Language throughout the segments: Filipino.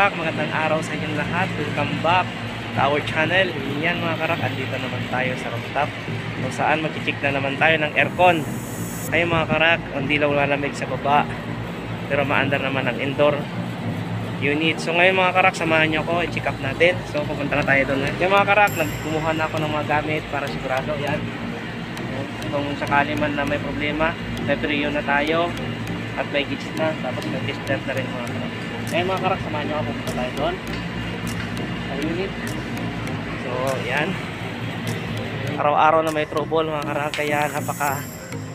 karak, magandang araw sa inyong lahat. Welcome back to our channel. Yan mga karak, andito naman tayo sa rooftop. Kung saan mag-check na naman tayo ng aircon. Ayun mga karak, hindi lang lalamig sa baba. Pero maandar naman ang indoor unit. So ngayon mga karak, samahan nyo ako, i-check up natin. So pupunta na tayo doon. Yung mga karak, nagkumuha na ako ng mga gamit para sigurado. Yan. Kung sakali man na may problema, may periyo na tayo at may gauge na. Tapos may tester na rin mga karak. Ngayon mga karak, samahan nyo ako, pupunta tayo doon. Sa unit. So, yan. Araw-araw na may trouble mga karak, kaya napaka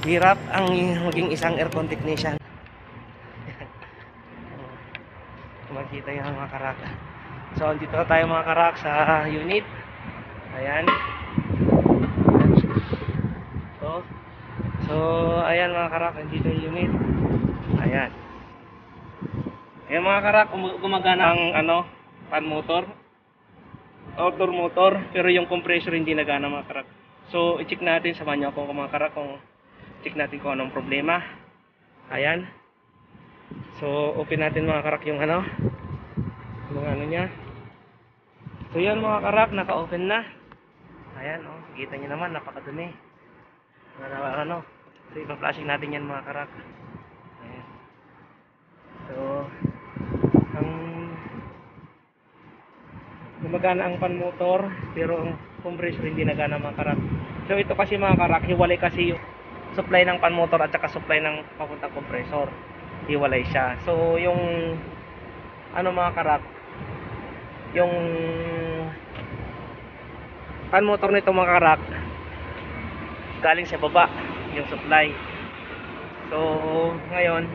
hirap ang maging isang aircon technician. Kung makita yung mga karak. So, dito na tayo mga karak sa unit. Ayan. So, so ayan mga karak, nandito yung unit. Ayan. Ayan mga karak, gum- gumagana ang ano, fan motor. Outdoor motor, pero yung compressor hindi nagana mga karak. So, i-check natin sa manyo kung mga karak kung check natin kung anong problema. Ayan. So, open natin mga karak yung ano, yung ano niya. So, yan mga karak, naka-open na. Ayan, oh, kita niyo naman, napakadumi. Ano, ano, so, ipa-flashing natin yan mga karak. Ayan. So, ang gumagana ang pan motor, pero ang compressor hindi nagana mga karak. So, ito kasi mga karak, hiwalay kasi yung supply ng pan motor at saka supply ng papuntang compressor. Hiwalay siya. So, yung ano mga karak, yung pan motor nito mga karak, galing sa baba yung supply. So, ngayon,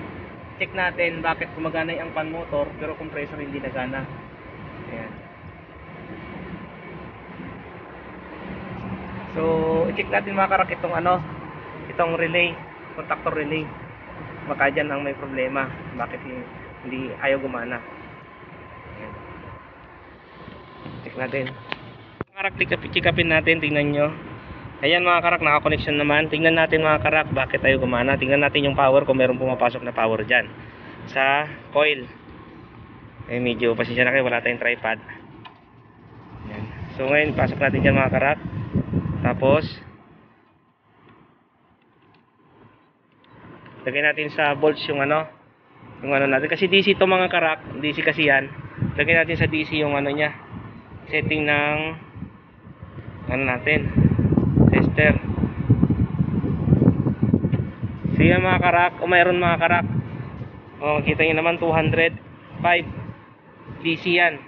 check natin bakit gumagana yung pan motor pero compressor hindi nagana. Ayan. So, i-check natin mga karak itong ano, itong relay, contactor relay. Baka dyan ang may problema. Bakit hindi, ayaw gumana. Ayan. Check natin. Mga karak, check upin natin, tingnan nyo. Ayan mga karak, naka-connection naman. Tingnan natin mga karak, bakit tayo gumana. Tingnan natin yung power kung meron pumapasok na power dyan. Sa coil. Eh medyo pasensya na kayo, wala tayong tripod. Ayan. So ngayon, pasok natin dyan mga karak. Tapos, lagay natin sa volts yung ano, yung ano natin. Kasi DC to mga karak, DC kasi yan. Lagay natin sa DC yung ano niya, setting ng ano natin, tester. So yan mga karak, o mayroon mga karak. O makita nyo naman 205 DC yan.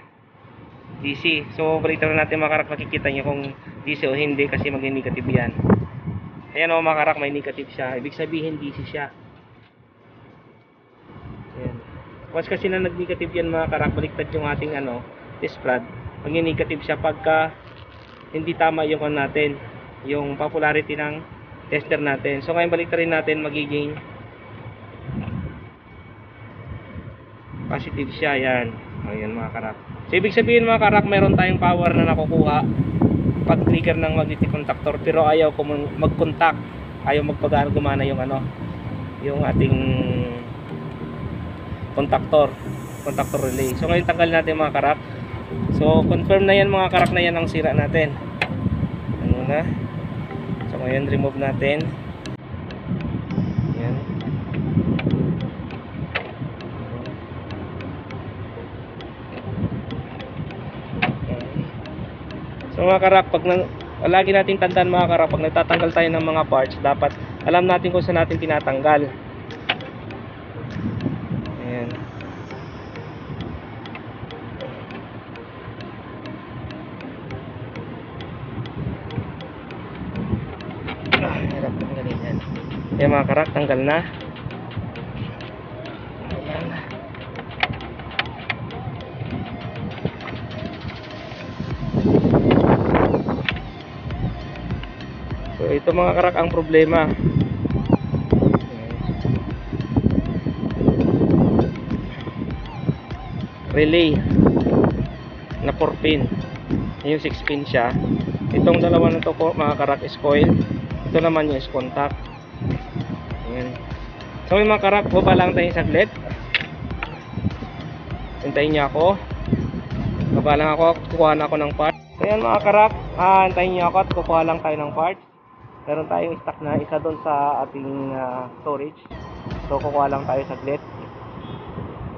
DC. So balitan na natin mga karak, makikita nyo kung DC o hindi kasi mag-negative yan. Ayan o mga karak, may negative siya. Ibig sabihin DC siya. Ayan. Once kasi na nag-negative yan mga karak, baliktad yung ating ano, test rod. Mag-negative siya pagka hindi tama yung ano natin, yung popularity ng tester natin. So ngayon balik rin natin magiging positive siya yan. Ayan mga karak. So ibig sabihin mga karak, meron tayong power na nakukuha pag trigger ng magnetic contactor pero ayaw ko mag-contact. Ayaw magpagana gumana yung ano, yung ating contactor, contactor relay. So ngayon tanggal natin mga karak. So confirm na yan mga karak na yan ang sira natin. Ano na? So ngayon remove natin. Yan. Okay. Mga karak, pag nang, lagi nating tandaan mga karak, pag nagtatanggal tayo ng mga parts, dapat alam natin kung saan natin tinatanggal. Ayan. Ah, hirap tanggalin yan. Ayan mga karak, tanggal na. Ito mga karak ang problema. Relay na 4 pin. Yung 6 pin siya. Itong dalawa na to po mga karak is coil. Ito naman yung is contact. Ayan. So yung mga karak, baba lang tayo saglit. Hintayin niyo ako. Baba lang ako, kukuha na ako ng part. So yan mga karak, ah, antayin niyo ako at kukuha lang tayo ng parts. Meron tayong stock na isa doon sa ating ah, storage. So kukuha lang tayo saglit.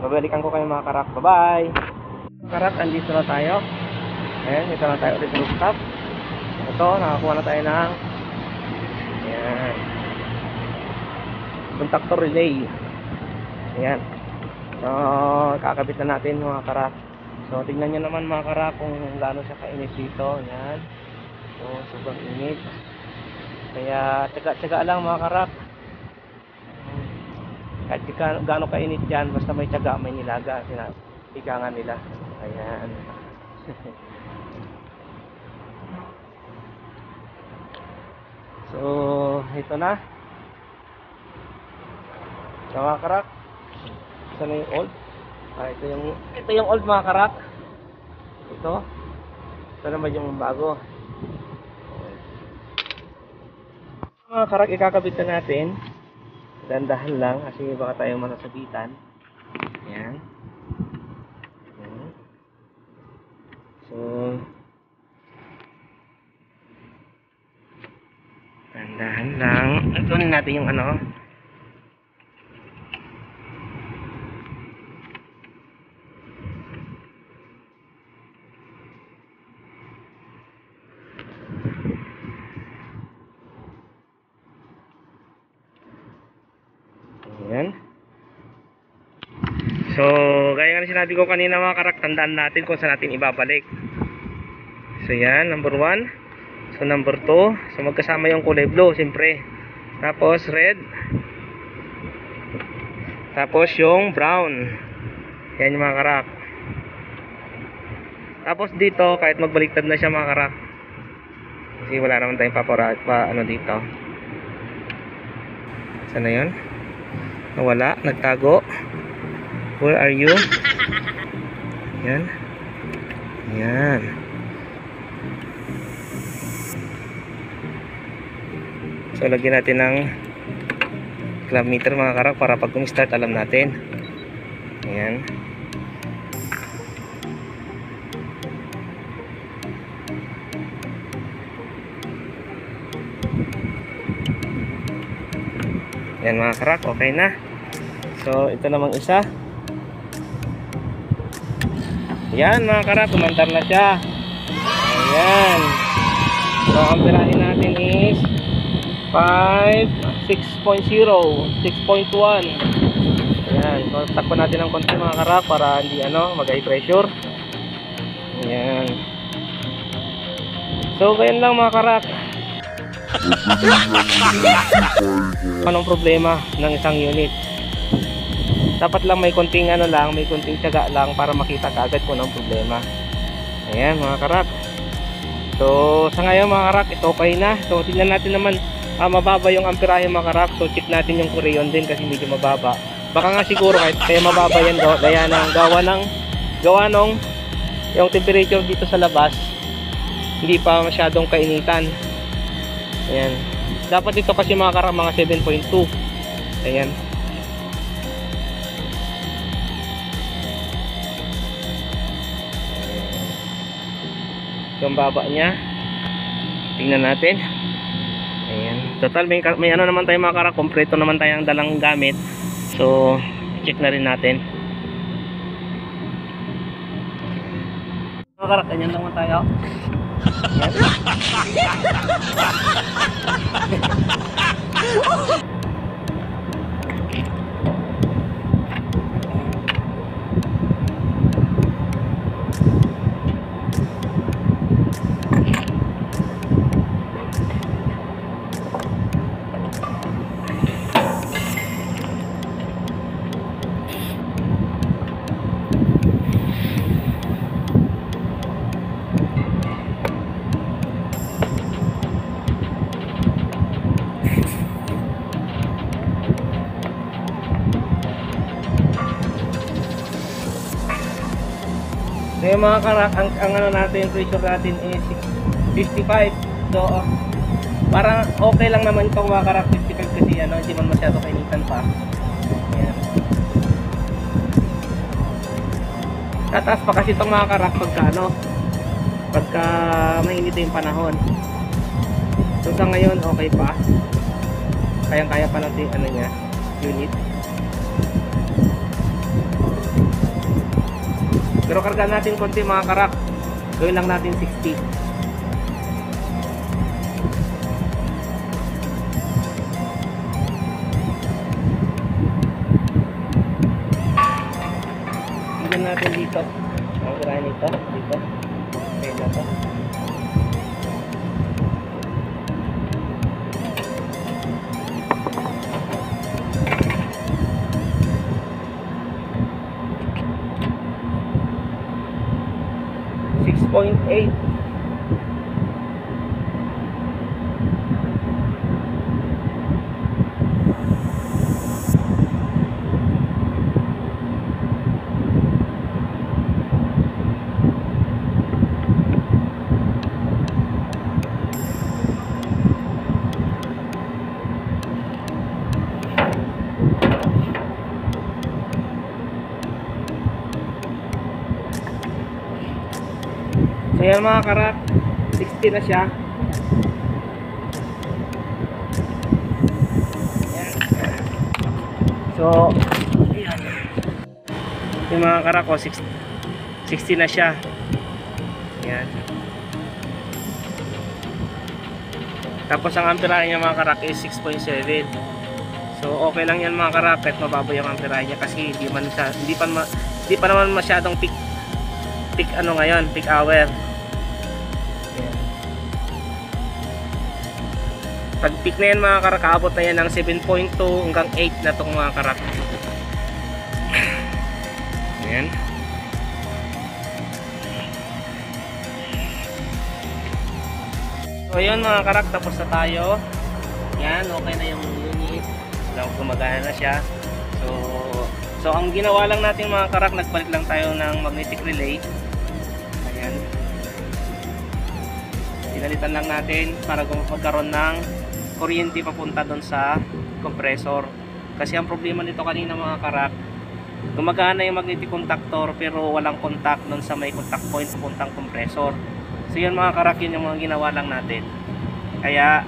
Babalikan ko kayo mga karak. Bye-bye! Mga karak, andito na tayo. Ayan, ito na tayo ulit sa rooftop. Ito, nakakuha na tayo ng Ayan. Contactor relay. Ayan. So, kakabit na natin mga karak. So, tingnan nyo naman mga karak kung gaano siya kainit dito. Ayan. So, sobrang init. Kaya, tsaga-tsaga lang mga karak. Kahit ka, gaano kainit dyan, basta may tsaga, may nilaga. Sina, ika nga nila. Ayan. so, ito na. So, mga karak. Isa na yung old. Ah, ito yung ito yung old mga karak. Ito. Ito naman yung bago. Mga karak ikakabit na natin. Dandahan lang kasi baka tayo masasabitan. Ayan. So, dandahan lang. Ito natin yung ano. Ayan. So, gaya nga na sinabi ko kanina mga karak, tandaan natin kung saan natin ibabalik. So, yan, number 1. So, number 2. So, magkasama yung kulay blue, siyempre. Tapos, red. Tapos, yung brown. Yan yung mga karak. Tapos, dito, kahit magbaliktad na siya mga karak. Kasi wala naman tayong papara, pa, ano dito. Saan na yun? Nawala, nagtago. Where are you? Yan. Yan. So, lagyan natin ng club meter mga karak para pag start alam natin. Ayan. Yan mga karak, okay na. So, ito namang isa. Yan mga karak, kumandar na siya. Ayan. So, ang pirahin natin is 5, 6.0, 6.1. Ayan. So, takpan natin ng konti mga karak para hindi ano, mag-high pressure. Ayan. So, ganyan lang mga karak. Anong problema ng isang unit? Dapat lang may konting ano lang, may konting tiyaga lang para makita kaagad kung anong problema. Ayan mga karak. So sa ngayon mga karak, ito okay na. So tingnan natin naman ah, mababa yung amperahe mga karak. So check natin yung kureyon din kasi medyo mababa. Baka nga siguro kahit kaya mababa yan gawa, gaya ng gawa ng gawa nung yung temperature dito sa labas hindi pa masyadong kainitan. Ayan. Dapat ito kasi mga karak mga 7.2. Ayan. Yung baba niya. Tingnan natin. Ayan. Total may, may ano naman tayo mga karak. Kompleto naman tayong dalang gamit. So, check na rin natin. Mga karak, ganyan naman tayo. Ayan. mga karak, ang, ang ano natin, pressure natin is 55. So, uh, parang okay lang naman itong mga karak 55 kasi ano, hindi man masyado kainitan pa. Ayan. Tataas pa kasi itong mga karak pagka ano, pagka mainit yung panahon. So sa ngayon, okay pa. Kayang-kaya pa natin ano niya, unit. Pero karga natin konti mga karak. Gawin lang natin 60. Tignan natin dito. Ang garahe nito. Dito. Okay na. So yan mga karak, 60 na siya. So, yan. Yung mga karak ko, 60, 60 na siya. Yan. Tapos ang amperahe niya mga karak is 6.7. So okay lang yan mga karak kahit mababa yung amperahe niya kasi hindi man hindi pa hindi pa naman masyadong peak peak ano ngayon, peak hour. Pag peak na yan mga karak, aabot na yan ng 7.2 hanggang 8 na tong mga karak. Ayan. So yun mga karak, tapos na tayo. Yan, okay na yung unit. Lang gumagana na siya. So, so ang ginawa lang natin mga karak, nagbalik lang tayo ng magnetic relay. Ayan. Pinalitan lang natin para magkaroon ng kuryente papunta doon sa compressor. Kasi ang problema nito kanina mga karak, gumagana yung magnetic contactor pero walang contact doon sa may contact point papuntang compressor. So yan mga karak, yun yung mga ginawa lang natin. Kaya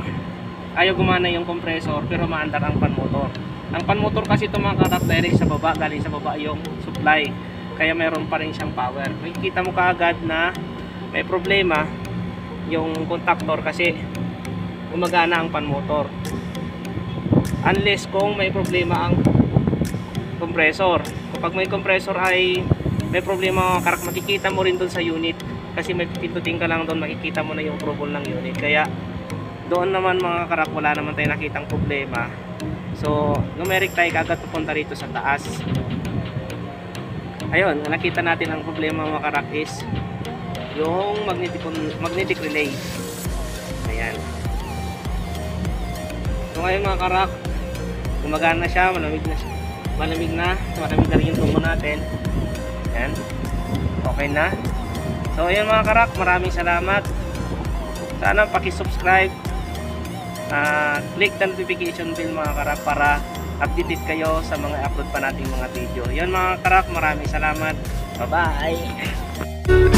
ayaw gumana yung compressor pero maandar ang pan motor. Ang pan motor kasi ito mga karak direct sa baba, galing sa baba yung supply. Kaya meron pa rin siyang power. Makikita mo kaagad na may problema yung contactor kasi gumagana ang pan motor. Unless kung may problema ang compressor. Kapag may compressor ay may problema karak, makikita mo rin doon sa unit. Kasi may pindutin ka lang doon makikita mo na yung trouble ng unit. Kaya doon naman mga karak wala naman tayo nakitang problema. So numeric tayo kagad pupunta rito sa taas. Ayun nakita natin ang problema mga karak is yung magnetic, magnetic relay. Ayan so ngayon mga karak gumagana na siya malamig na siya malamig na malamig na rin yung tungo natin ayan okay na So ayun mga karak, maraming salamat. Sana paki-subscribe. ah click the notification bell mga karak para updated kayo sa mga upload pa nating mga video. Yun mga karak, maraming salamat. Bye-bye.